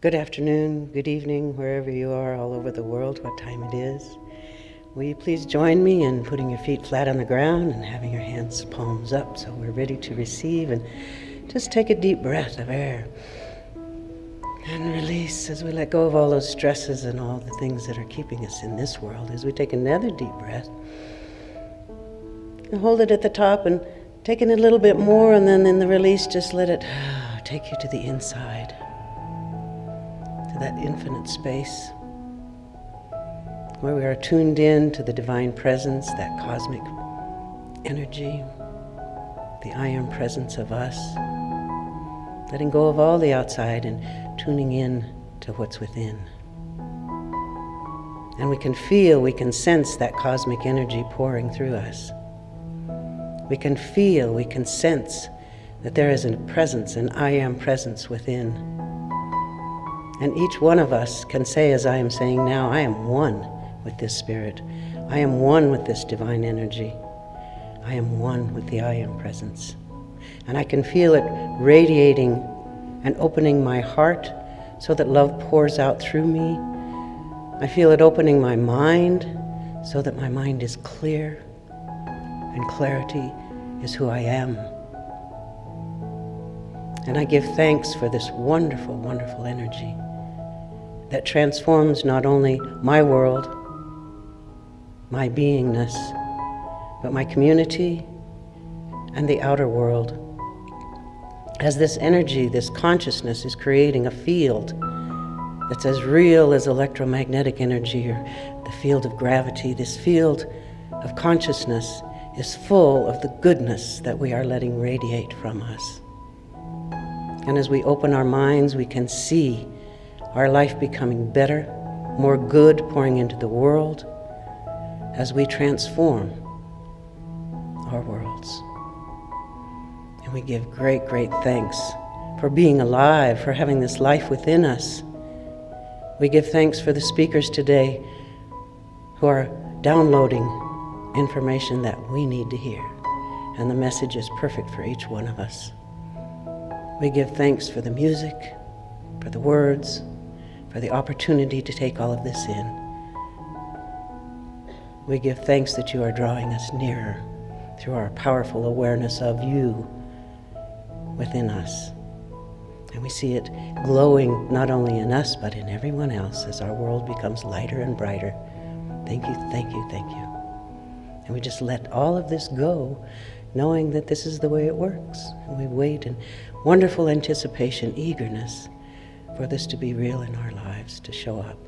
Good afternoon, good evening, wherever you are all over the world, what time it is. Will you please join me in putting your feet flat on the ground and having your hands palms up so we're ready to receive and just take a deep breath of air and release as we let go of all those stresses and all the things that are keeping us in this world as we take another deep breath and hold it at the top and take in a little bit more and then in the release just let it take you to the inside that infinite space where we are tuned in to the divine presence, that cosmic energy, the I am presence of us, letting go of all the outside and tuning in to what's within. And we can feel, we can sense that cosmic energy pouring through us. We can feel, we can sense that there is a presence, an I am presence within. And each one of us can say, as I am saying now, I am one with this Spirit. I am one with this divine energy. I am one with the I am presence. And I can feel it radiating and opening my heart so that love pours out through me. I feel it opening my mind so that my mind is clear and clarity is who I am. And I give thanks for this wonderful, wonderful energy that transforms not only my world, my beingness, but my community and the outer world. As this energy, this consciousness is creating a field that's as real as electromagnetic energy or the field of gravity, this field of consciousness is full of the goodness that we are letting radiate from us. And as we open our minds, we can see our life becoming better, more good pouring into the world as we transform our worlds. And we give great, great thanks for being alive, for having this life within us. We give thanks for the speakers today who are downloading information that we need to hear. And the message is perfect for each one of us. We give thanks for the music, for the words, for the opportunity to take all of this in. We give thanks that you are drawing us nearer through our powerful awareness of you within us. And we see it glowing not only in us, but in everyone else as our world becomes lighter and brighter. Thank you, thank you, thank you. And we just let all of this go, knowing that this is the way it works. And we wait in wonderful anticipation, eagerness for this to be real in our lives, to show up.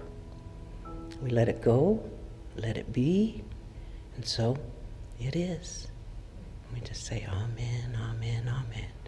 We let it go, let it be, and so it is. We just say, Amen, Amen, Amen.